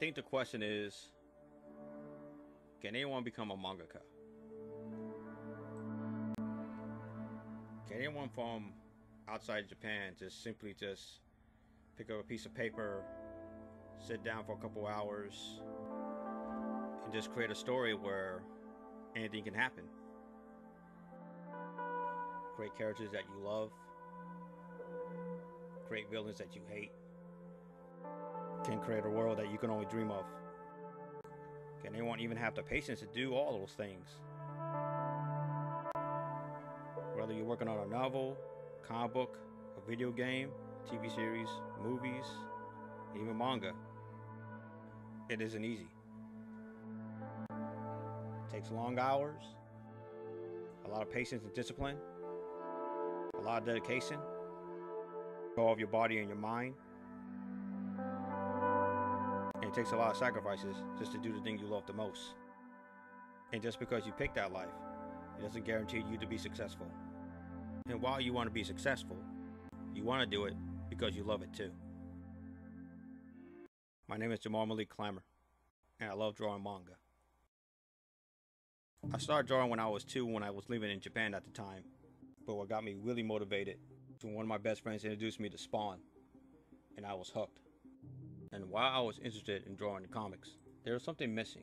think the question is can anyone become a mangaka? Can anyone from outside Japan just simply just pick up a piece of paper, sit down for a couple hours, and just create a story where anything can happen? Create characters that you love, create villains that you hate, can create a world that you can only dream of. Can anyone even have the patience to do all those things? Whether you're working on a novel, comic book, a video game, TV series, movies, even manga, it isn't easy. It takes long hours, a lot of patience and discipline, a lot of dedication, all of your body and your mind. It takes a lot of sacrifices just to do the thing you love the most. And just because you pick that life, it doesn't guarantee you to be successful. And while you want to be successful, you want to do it because you love it too. My name is Jamal Malik Clammer, and I love drawing manga. I started drawing when I was two when I was living in Japan at the time, but what got me really motivated was when one of my best friends introduced me to Spawn, and I was hooked. And while I was interested in drawing the comics, there was something missing,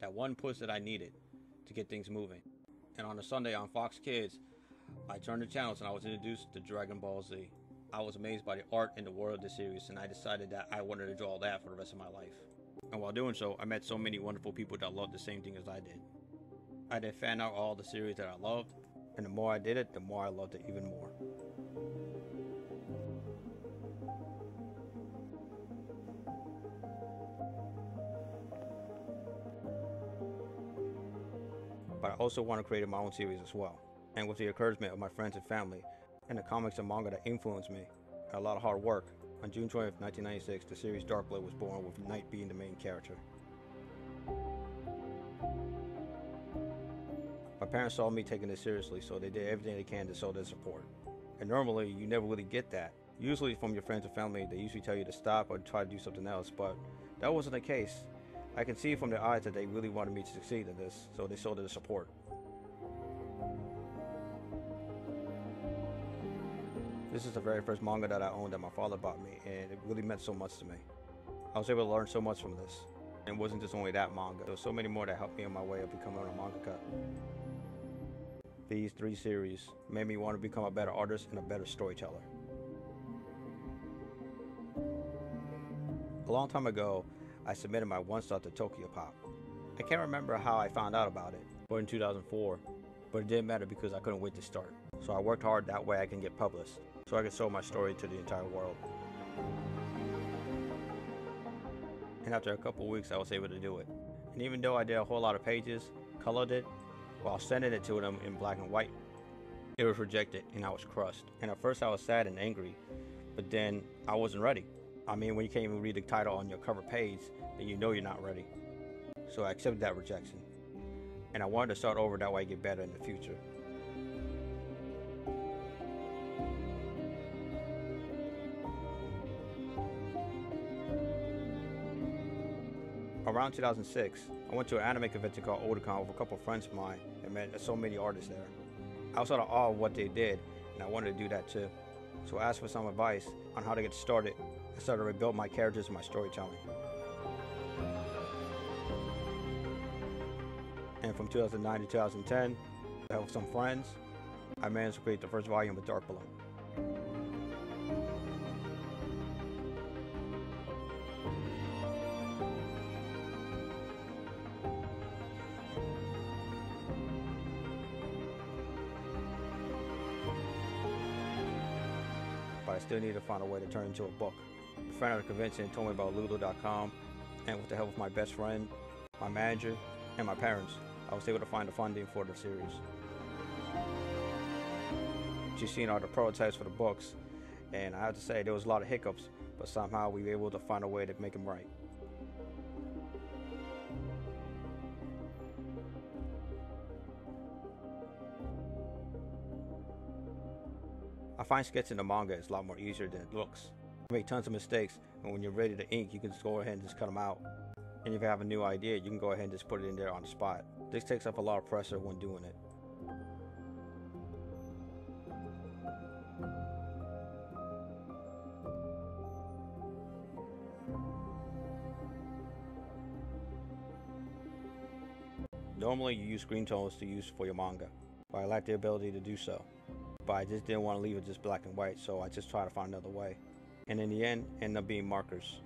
that one push that I needed to get things moving. And on a Sunday on Fox Kids, I turned the channels and I was introduced to Dragon Ball Z. I was amazed by the art and the world of the series, and I decided that I wanted to draw that for the rest of my life. And while doing so, I met so many wonderful people that loved the same thing as I did. I did fan out all the series that I loved, and the more I did it, the more I loved it even more. But I also want to create my own series as well. And with the encouragement of my friends and family, and the comics and manga that influenced me, and a lot of hard work, on June 20th, 1996, the series Dark Blade was born with Knight being the main character. My parents saw me taking this seriously, so they did everything they can to show their support. And normally, you never really get that. Usually, from your friends and family, they usually tell you to stop or try to do something else, but that wasn't the case. I can see from their eyes that they really wanted me to succeed in this, so they showed their support. This is the very first manga that I owned that my father bought me, and it really meant so much to me. I was able to learn so much from this. And it wasn't just only that manga, there was so many more that helped me on my way of becoming a mangaka. These three series made me want to become a better artist and a better storyteller. A long time ago, I submitted my one shot to Tokyopop. I can't remember how I found out about it, but in 2004, but it didn't matter because I couldn't wait to start. So I worked hard that way I can get published, so I could show my story to the entire world. And after a couple weeks, I was able to do it. And even though I did a whole lot of pages, colored it, while sending it to them in black and white, it was rejected and I was crushed. And at first I was sad and angry, but then I wasn't ready. I mean, when you can't even read the title on your cover page, then you know you're not ready. So I accepted that rejection. And I wanted to start over that way I get better in the future. Around 2006, I went to an anime convention called Otakon with a couple of friends of mine and met so many artists there. I was sort of awe of what they did, and I wanted to do that too. So I asked for some advice on how to get started and started to rebuild my characters and my storytelling. And from 2009 to 2010, with the some friends, I managed to create the first volume of Dark Below. I still need to find a way to turn it into a book. A friend at the convention told me about Lulu.com, and with the help of my best friend, my manager, and my parents, I was able to find the funding for the series. Just seen all the prototypes for the books, and I have to say there was a lot of hiccups, but somehow we were able to find a way to make them right. Find sketching the manga is a lot more easier than it looks. You make tons of mistakes, and when you're ready to ink, you can just go ahead and just cut them out. And if you have a new idea, you can go ahead and just put it in there on the spot. This takes up a lot of pressure when doing it. Normally you use screen tones to use for your manga, but I lack the ability to do so. But I just didn't want to leave it just black and white, so I just tried to find another way. And in the end, ended up being markers.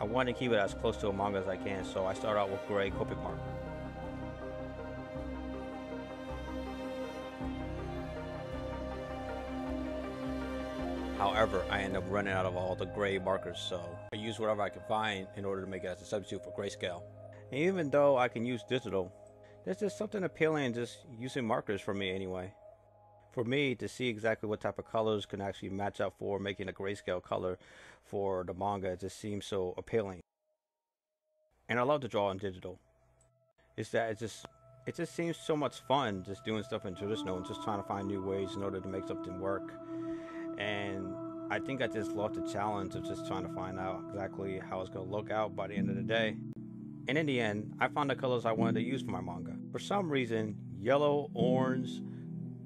I wanted to keep it as close to a manga as I can, so I started out with gray Copic marker. However, I end up running out of all the gray markers, so I use whatever I can find in order to make it as a substitute for grayscale. And even though I can use digital, there's just something appealing in just using markers for me anyway. For me to see exactly what type of colors can actually match up for making a grayscale color for the manga just seems so appealing. And I love to draw in digital. It's that it just it just seems so much fun just doing stuff in traditional and just trying to find new ways in order to make something work and I think I just love the challenge of just trying to find out exactly how it's going to look out by the end of the day. And in the end, I found the colors I wanted to use for my manga. For some reason, yellow, orange,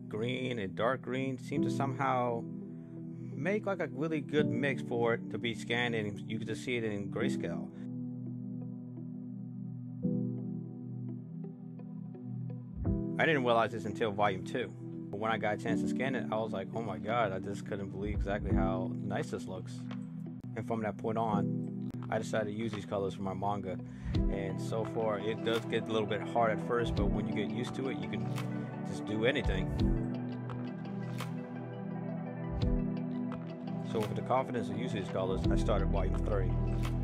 green, and dark green seem to somehow make like a really good mix for it to be scanned and you can just see it in grayscale. I didn't realize this until volume 2. But when I got a chance to scan it, I was like, oh my god, I just couldn't believe exactly how nice this looks. And from that point on, I decided to use these colors for my manga. And so far, it does get a little bit hard at first, but when you get used to it, you can just do anything. So with the confidence of using these colors, I started volume 3.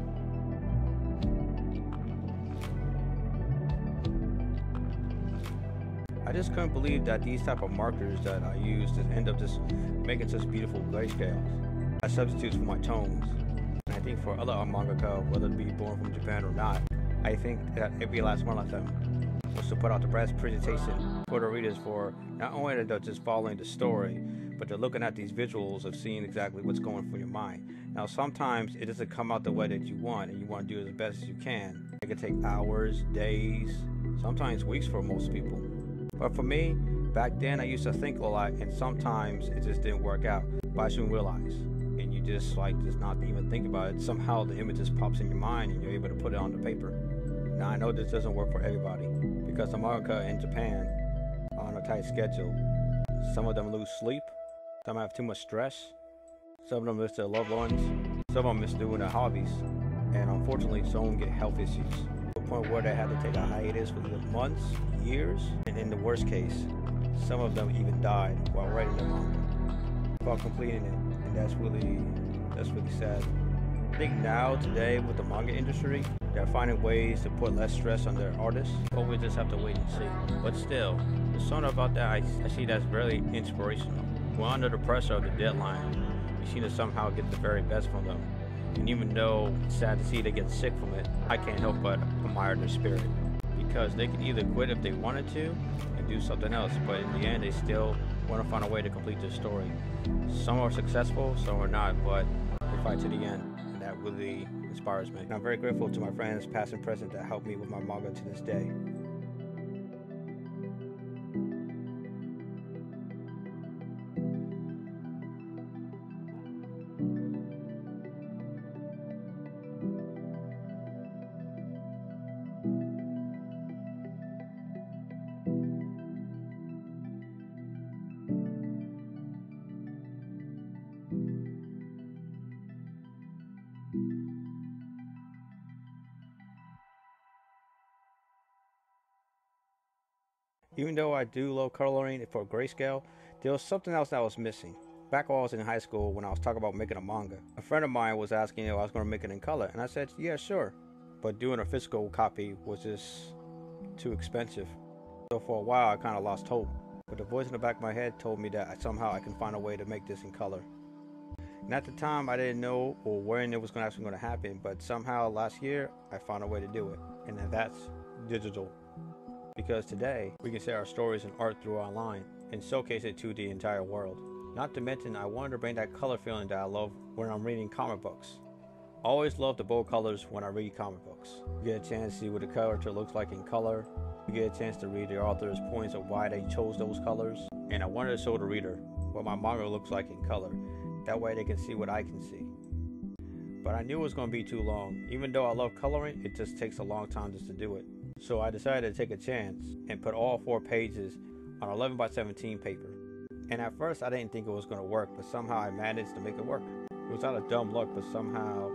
I just couldn't believe that these type of markers that I use just end up just making such beautiful grayscales as substitutes for my tones. And I think for other mangaka, whether it be born from Japan or not, I think that every last one of them was to put out the best presentation for the readers for not only that they're just following the story, but they're looking at these visuals of seeing exactly what's going through your mind. Now, sometimes it doesn't come out the way that you want, and you want to do it as best as you can. It can take hours, days, sometimes weeks for most people. But for me, back then I used to think a lot and sometimes it just didn't work out. But I soon realized. And you just like just not even think about it. Somehow the image just pops in your mind and you're able to put it on the paper. Now I know this doesn't work for everybody because America and Japan are on a tight schedule. Some of them lose sleep, some have too much stress, some of them miss their loved ones, some of them miss doing their hobbies, and unfortunately some get health issues point where they had to take a hiatus for either months, years, and in the worst case, some of them even died while writing the manga while completing it, and that's really that's really sad. I think now today with the manga industry, they're finding ways to put less stress on their artists, but we just have to wait and see. But still, there's something about that I, I see that's very inspirational. We're under the pressure of the deadline. We seem to somehow get the very best from them. And even though it's sad to see they get sick from it, I can't help but admire their spirit. Because they can either quit if they wanted to and do something else, but in the end, they still want to find a way to complete their story. Some are successful, some are not, but they fight to the end, and that really inspires me. And I'm very grateful to my friends, past and present, that helped me with my manga to this day. Even though I do love coloring for grayscale, there was something else that was missing. Back while I was in high school, when I was talking about making a manga, a friend of mine was asking if I was going to make it in color, and I said, yeah, sure. But doing a physical copy was just too expensive. So for a while, I kind of lost hope. But the voice in the back of my head told me that somehow I can find a way to make this in color. And at the time, I didn't know or when it was actually going to happen, but somehow last year, I found a way to do it. And that's digital because today we can share our stories and art through online. and showcase it to the entire world. Not to mention, I wanted to bring that color feeling that I love when I'm reading comic books. Always love the bold colors when I read comic books. You get a chance to see what the character looks like in color. You get a chance to read the author's points of why they chose those colors. And I wanted to show the reader what my manga looks like in color. That way they can see what I can see. But I knew it was going to be too long. Even though I love coloring, it just takes a long time just to do it. So I decided to take a chance and put all four pages on 11 by 17 paper. And at first I didn't think it was going to work, but somehow I managed to make it work. It was not a dumb luck, but somehow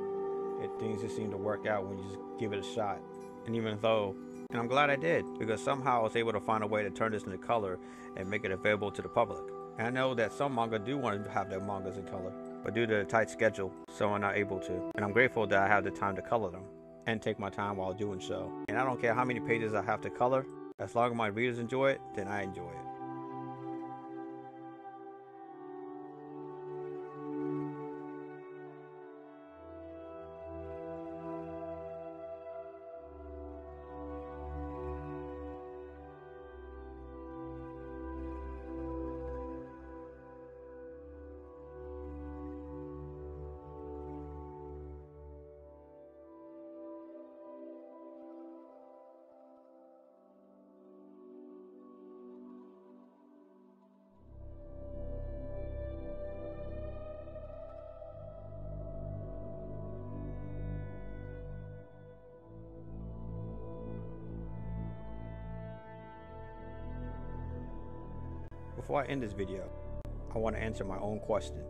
it, things just seem to work out when you just give it a shot. And even though, and I'm glad I did, because somehow I was able to find a way to turn this into color and make it available to the public. And I know that some manga do want to have their mangas in color, but due to the tight schedule, some are not able to. And I'm grateful that I have the time to color them and take my time while doing so. And I don't care how many pages I have to color, as long as my readers enjoy it, then I enjoy it. Before I end this video, I want to answer my own question.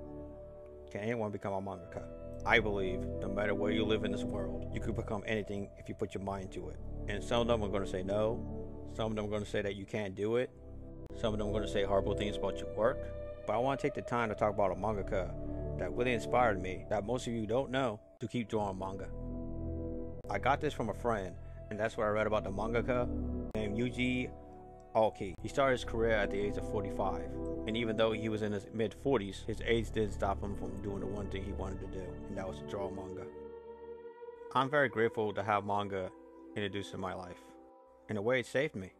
Can anyone become a mangaka? I believe no matter where you live in this world, you could become anything if you put your mind to it. And some of them are going to say no. Some of them are going to say that you can't do it. Some of them are going to say horrible things about your work. But I want to take the time to talk about a mangaka that really inspired me that most of you don't know to keep drawing manga. I got this from a friend, and that's where I read about the mangaka named Yuji Oh, Aoki. He started his career at the age of 45, and even though he was in his mid 40s, his age didn't stop him from doing the one thing he wanted to do, and that was to draw manga. I'm very grateful to have manga introduced in my life. In a way, it saved me.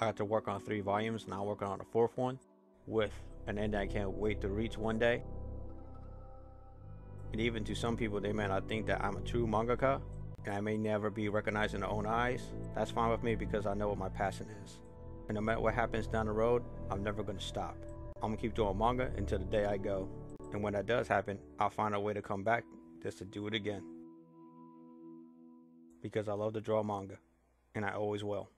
I got to work on three volumes, now I'm working on the fourth one, with an end that I can't wait to reach one day. And even to some people, they may not think that I'm a true mangaka, and I may never be recognized in their own eyes, that's fine with me because I know what my passion is. And no matter what happens down the road, I'm never going to stop. I'm going to keep doing manga until the day I go. And when that does happen, I'll find a way to come back just to do it again. Because I love to draw manga, and I always will.